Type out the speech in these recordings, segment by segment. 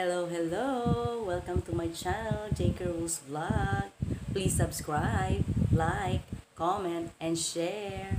Hello, hello! Welcome to my channel, J.K. Rose Vlog. Please subscribe, like, comment, and share.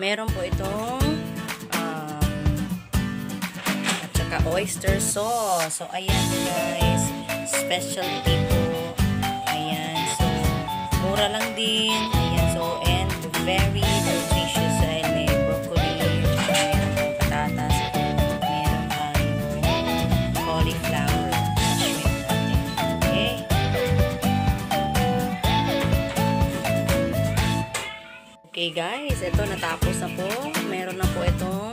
Meron po itong um, at saka oyster sauce. So, ayan guys. Specialty po. Ayan. So, mura lang din. Ayan. So, and very Okay guys, ito natapos na po. Meron na po itong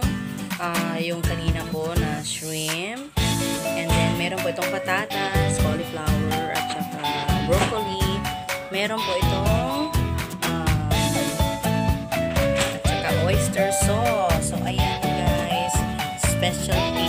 ah, yung kanina po na shrimp. And then meron po itong patatas, cauliflower, at saka broccoli. Meron po itong ah, at saka oyster sauce. So ayan guys, specialty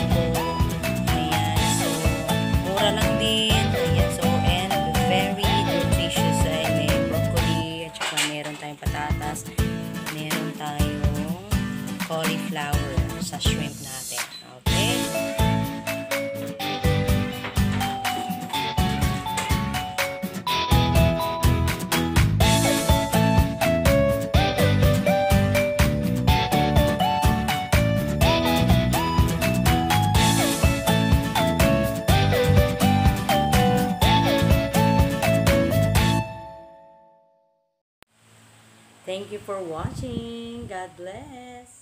Thank you for watching. God bless.